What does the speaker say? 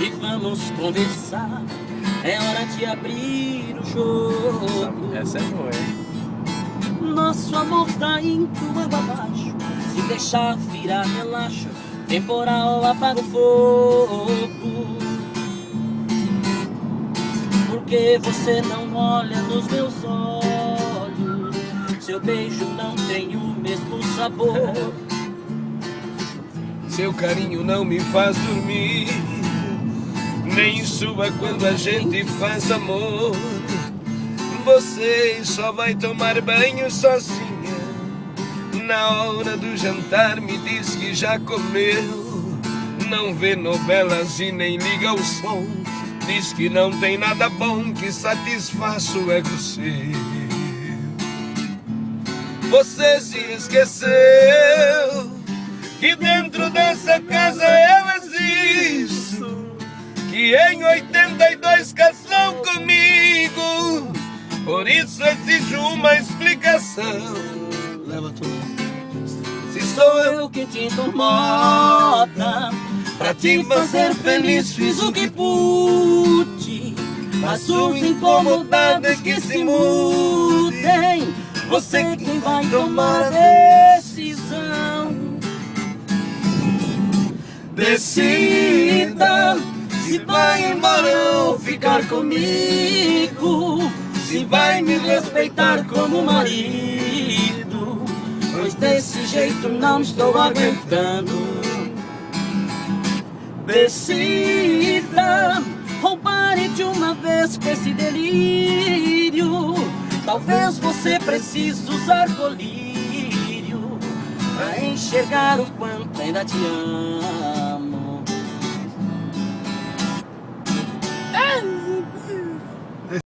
e vamos conversar. É hora de abrir o jogo. Essa é boa, hein? Nosso amor tá indo água abaixo. Se deixar virar, relaxa. Temporal apaga o fogo. Porque você não olha nos meus olhos. Seu beijo não tem o mesmo sabor. Seu carinho não me faz dormir, nem sua quando a gente faz amor. Você só vai tomar banho sozinha. Na hora do jantar me diz que já comeu. Não vê novelas e nem liga o som. Diz que não tem nada bom que satisfaça o ego seu. Você se esqueceu que dentro dessa casa Que em 82 casou comigo. Por isso exijo uma explicação. Leva tudo. Se sou Eu que te incomoda. Pra te fazer feliz fiz o que pude. Mas os incomodados que se mudem. Você quem vai tomar a decisão. Decida se vai embora ou ficar comigo. Se vai me respeitar como marido. Pois desse jeito não estou aguentando. Decida ou de uma vez com esse delírio. Talvez você precise usar colírio pra enxergar o quanto ainda te amo.